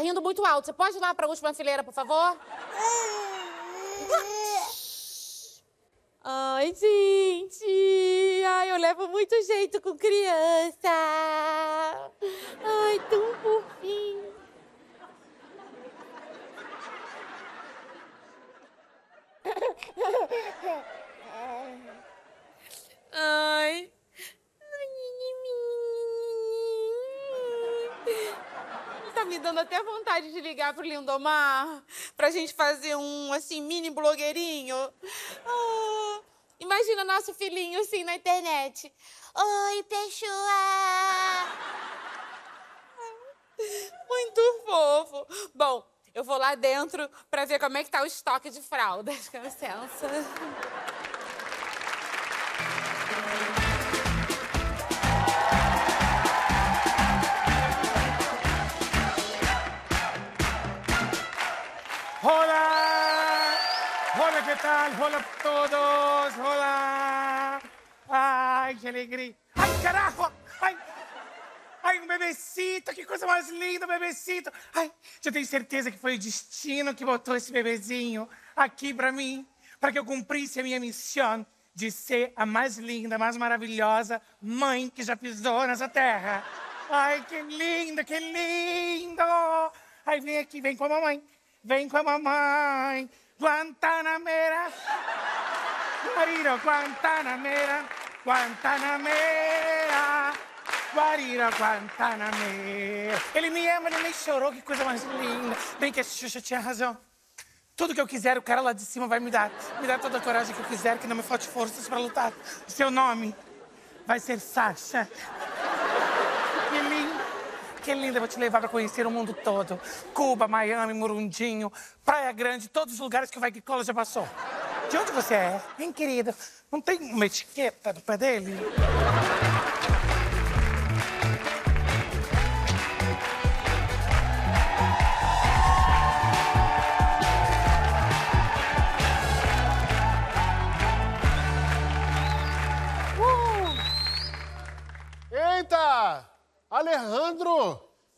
rindo muito alto. Você pode ir lá pra última fileira, por favor? Ai, gente! Ai, eu levo muito jeito com criança! Ai, tão fofinho! Ai. Tá me dando até vontade de ligar pro Lindomar pra gente fazer um, assim, mini blogueirinho. Ah, imagina nosso filhinho, assim, na internet. Oi, Peixoa! Muito fofo. Bom, eu vou lá dentro pra ver como é que tá o estoque de fraldas. Com licença. Hola, ¿qué tal? Hola todos. Hola. Ai, que alegria. Ai, carajo! Ai, ai, um bebecito, que coisa mais linda, um bebecito. Ai, já tenho certeza que foi o destino que botou esse bebezinho aqui pra mim, para que eu cumprisse a minha missão de ser a mais linda, mais maravilhosa mãe que já pisou nessa terra. Ai, que lindo, que lindo! Ai, vem aqui, vem com a mamãe. Vem com a mamãe. Guantanamera. Guariro, Guantanamera. Guantanamera. Guariro, Guantanamera. Ele me ama, ele nem chorou, que coisa mais linda. Bem que a Xuxa tinha razão. Tudo que eu quiser, o cara lá de cima vai me dar. Me dá toda a coragem que eu quiser, que não me falte forças pra lutar. Seu nome vai ser Sasha. Que linda, vou te levar pra conhecer o mundo todo. Cuba, Miami, Murundinho, Praia Grande, todos os lugares que o Vai que Cola já passou. De onde você é? Hein, querida? Não tem uma etiqueta no pé dele?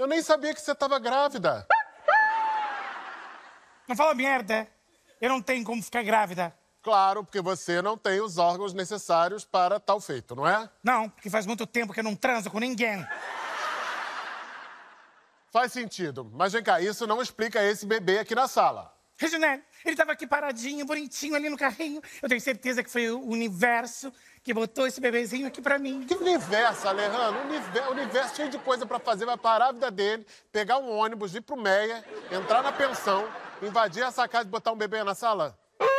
Eu nem sabia que você estava grávida. Não fala merda. Eu não tenho como ficar grávida. Claro, porque você não tem os órgãos necessários para tal feito, não é? Não, porque faz muito tempo que eu não transo com ninguém. Faz sentido. Mas vem cá, isso não explica esse bebê aqui na sala. Reginelli, ele tava aqui paradinho, bonitinho ali no carrinho. Eu tenho certeza que foi o universo que botou esse bebezinho aqui pra mim. Que universo, Alejandro? Universo, universo cheio de coisa para fazer. Vai parar a vida dele, pegar um ônibus, ir pro Meia, entrar na pensão, invadir essa casa e botar um bebê na sala?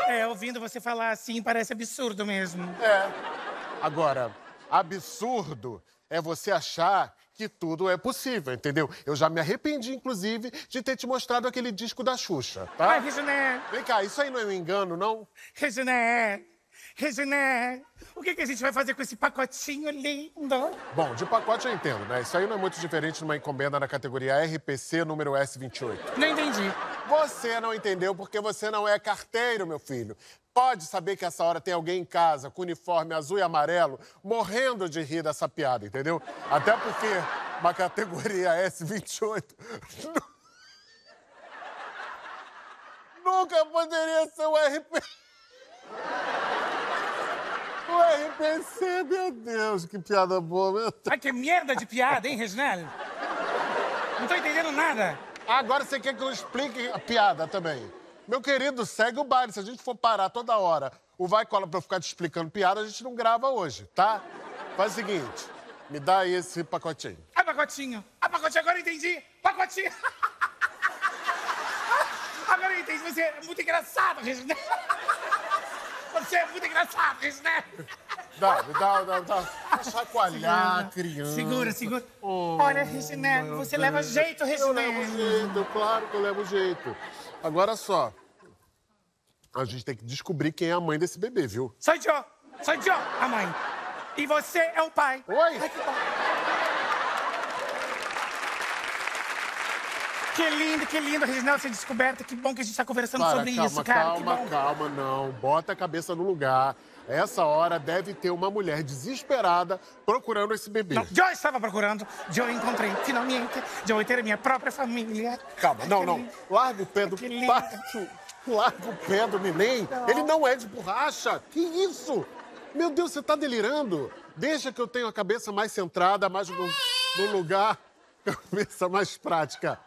É, ouvindo você falar assim, parece absurdo mesmo. É. Agora, absurdo é você achar que tudo é possível, entendeu? Eu já me arrependi, inclusive, de ter te mostrado aquele disco da Xuxa, tá? Ai, Reginelli, Vem cá, isso aí não é um engano, não? Reginelli, Reginelli, o que, que a gente vai fazer com esse pacotinho lindo? Bom, de pacote eu entendo, né? Isso aí não é muito diferente de uma encomenda na categoria RPC número S28. Não entendi. Você não entendeu porque você não é carteiro, meu filho. Pode saber que essa hora tem alguém em casa com uniforme azul e amarelo morrendo de rir dessa piada, entendeu? Até porque uma categoria S28 nunca poderia ser o RP. RPC, meu Deus, que piada boa, meu Deus. Ai, que merda de piada, hein, Reginelli? Não tô entendendo nada. Agora você quer que eu explique a piada também. Meu querido, segue o baile. Se a gente for parar toda hora o vai cola pra eu ficar te explicando piada, a gente não grava hoje, tá? Faz o seguinte, me dá aí esse pacotinho. Ai, pacotinho. Ah, pacotinho, agora eu entendi. Pacotinho. Agora eu entendi. Você é muito engraçado, Reginelli. Você é muito engraçado, Reginelli. Dá, dá, dá, dá. Chacoalhar, criança. Segura, segura. Oh, Olha, meu você leva jeito, Eu levo jeito, claro que eu levo jeito. Agora só, a gente tem que descobrir quem é a mãe desse bebê, viu? Sou eu, sou eu, a mãe. E você é o pai. Oi? Ai, que bom. Que lindo, que lindo, Reginaldo, ser descoberta. Que bom que a gente está conversando Para, sobre calma, isso, cara. calma, calma, não. Bota a cabeça no lugar. Essa hora deve ter uma mulher desesperada procurando esse bebê. Não, eu estava procurando, eu encontrei, finalmente, vou ter minha própria família. Calma, não, não. Larga o pé do. Pacho. Larga o pé do neném. Ele não é de borracha. Que isso? Meu Deus, você tá delirando? Deixa que eu tenho a cabeça mais centrada, mais no, no lugar, cabeça mais prática.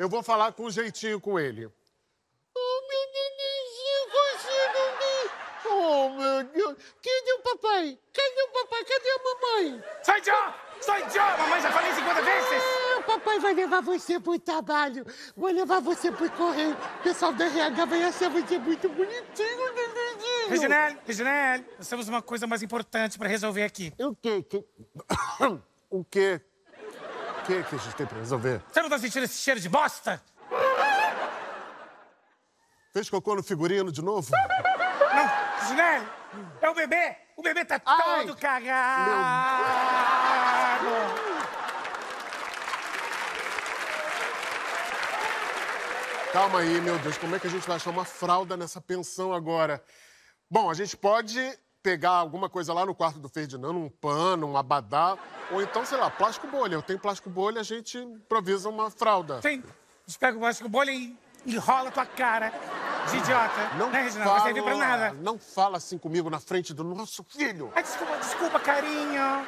Eu vou falar com um jeitinho com ele. Oh, meu nenenzinho, você não me... Oh, meu Deus. Cadê o papai? Cadê o papai? Cadê a mamãe? Sou eu! Sou eu! Mamãe já falei 50 vezes! O papai vai levar você pro trabalho, vou levar você pro correio. O pessoal da RH vai achar você muito bonitinho, nenenzinho. Reginel, Reginel, nós temos uma coisa mais importante para resolver aqui. O quê? Que- O quê? O que que a gente tem pra resolver? Você não tá sentindo esse cheiro de bosta? Fez cocô no figurino de novo? Não, Reginel, é o bebê! O bebê tá Ai, todo cagado! Calma aí, meu Deus, como é que a gente vai achar uma fralda nessa pensão agora? Bom, a gente pode pegar alguma coisa lá no quarto do Ferdinando, um pano, um abadá, ou então, sei lá, plástico bolha. Eu tenho plástico bolha, a gente improvisa uma fralda. Tem, a gente pega o plástico bolha e enrola tua cara de idiota. Não né, Reginel? Não vai servir pra nada. Não fala assim comigo na frente do nosso filho. Ai, desculpa, desculpa, carinho.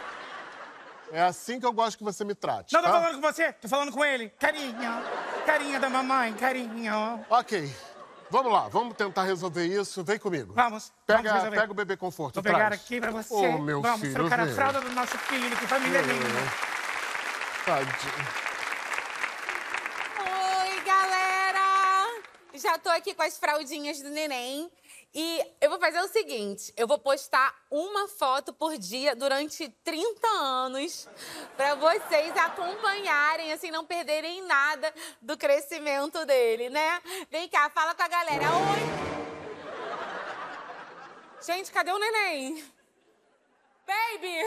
É assim que eu gosto que você me trate, Não tô tá? falando com você, tô falando com ele. Carinho. Carinho da mamãe, carinho. Ok. Vamos lá, vamos tentar resolver isso. Vem comigo. Vamos. Pega, vamos pega o bebê conforto. Vou pegar traz. aqui pra você. Ô, meu Vamos filho, trocar a vem. fralda do nosso filho, que família linda. Tadinho. Já tô aqui com as fraldinhas do neném. E eu vou fazer o seguinte: eu vou postar uma foto por dia durante 30 anos pra vocês acompanharem, assim, não perderem nada do crescimento dele, né? Vem cá, fala com a galera. Oi! Gente, cadê o neném? Baby!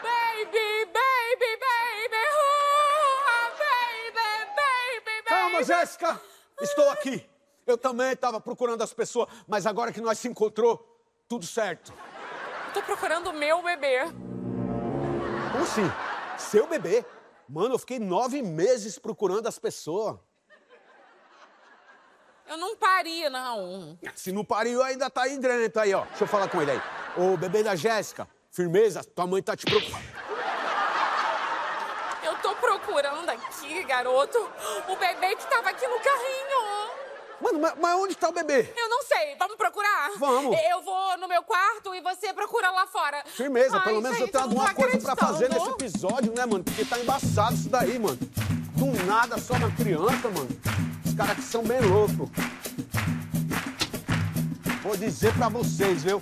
Baby, baby, baby! Uh, baby, baby, baby! Calma, Jéssica! Estou aqui. Eu também estava procurando as pessoas, mas agora que nós se encontrou, tudo certo. Tô procurando o meu bebê. Como assim? Seu bebê? Mano, eu fiquei nove meses procurando as pessoas. Eu não pari, não. Se não pariu, ainda tá aí dentro aí, ó. Deixa eu falar com ele aí. Ô, bebê da Jéssica, firmeza, tua mãe tá te preocupando. Eu tô procurando aqui, garoto, o bebê que tava aqui no carrinho. Mano, mas, mas onde tá o bebê? Eu não sei, vamos procurar? Vamos. Eu vou no meu quarto e você procura lá fora. Firmeza, Ai, pelo menos eu gente, tenho não tô alguma coisa pra fazer nesse episódio, né, mano? Porque tá embaçado isso daí, mano. Do nada, só uma criança, mano. Os caras que são bem loucos. Vou dizer pra vocês, viu?